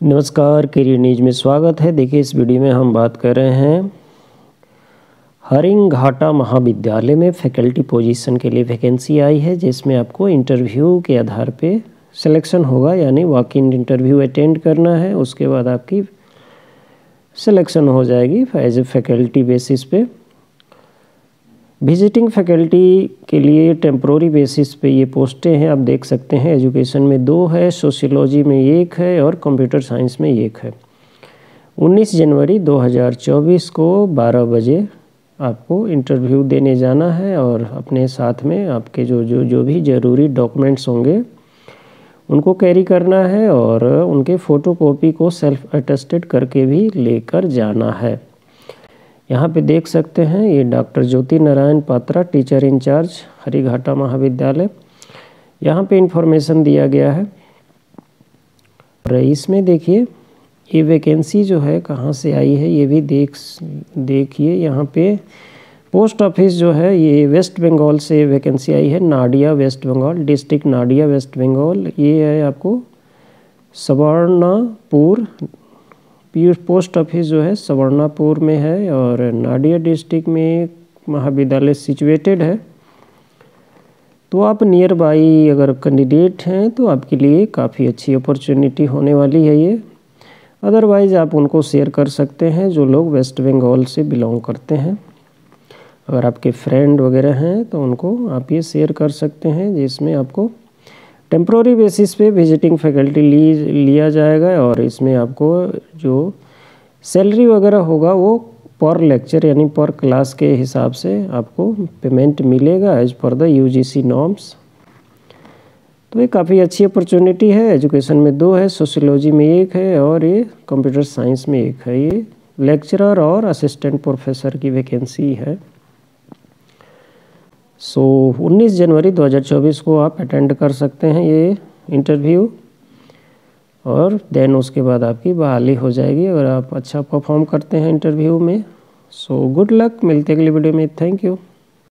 नमस्कार, career news में स्वागत है। देखिए, इस वीडियो में हम बात कर रहे हैं हरिंग घाटा महाविद्यालय में फैकल्टी पोजीशन के लिए वैकेंसी आई है, जिसमें आपको इंटरव्यू के आधार पे सिलेक्शन होगा, यानी वॉक इन इंटरव्यू अटेंड करना है। उसके बाद आपकी सिलेक्शन हो जाएगी एज ए फैकल्टी बेसिस पे। विजिटिंग फैकल्टी के लिए टेम्प्रोरी बेसिस पे ये पोस्टें हैं, आप देख सकते हैं एजुकेशन में दो है सोशियोलॉजी में एक है और कंप्यूटर साइंस में एक है। 19 जनवरी 2024 को 12 बजे आपको इंटरव्यू देने जाना है और अपने साथ में आपके जो जो जो भी ज़रूरी डॉक्यूमेंट्स होंगे, उनको कैरी करना है और उनके फ़ोटो को सेल्फ अटेस्टेड करके भी लेकर जाना है। यहाँ पे देख सकते हैं, ये doctor Jyoti Narayan Patra, teacher in charge Harighata महाविद्यालय। यहाँ पे इंफॉर्मेशन दिया गया है। और इसमें देखिए, ये वैकेंसी जो है, कहाँ से आई है, ये भी देख देखिए, यहाँ पे पोस्ट ऑफ़िस जो है, ये वेस्ट बंगाल से वैकेंसी आई है, Nadia, West Bengal, district Nadia, West Bengal. ये है आपको सवर्णापुर पोस्ट ऑफ़िस जो है सवर्णापुर में है और नाडिया डिस्ट्रिक्ट में महाविद्यालय सिचुएटेड है। तो आप नियर बाई अगर कैंडिडेट हैं तो आपके लिए काफ़ी अच्छी अपॉर्चुनिटी होने वाली है ये। अदरवाइज़ आप उनको शेयर कर सकते हैं, जो लोग वेस्ट बंगाल से बिलोंग करते हैं। अगर आपके फ्रेंड वगैरह हैं तो उनको आप ये शेयर कर सकते हैं, जिसमें आपको टेम्प्रोरी बेसिस पे विजिटिंग फैकल्टी ली, लिया जाएगा और इसमें आपको जो सैलरी वगैरह होगा वो पर लेक्चर यानी पर क्लास के हिसाब से आपको पेमेंट मिलेगा as per the UGC norms तो ये काफ़ी अच्छी अपॉर्चुनिटी है। एजुकेशन में दो है सोशियोलॉजी में एक है और ये कंप्यूटर साइंस में एक है। ये लेक्चरर और असिस्टेंट प्रोफेसर की वैकेंसी है। सो so, 19 जनवरी 2024 को आप अटेंड कर सकते हैं ये इंटरव्यू और देन उसके बाद आपकी बहाली हो जाएगी और आप अच्छा परफॉर्म करते हैं इंटरव्यू में। सो गुड लक मिलते अगली वीडियो में। Thank you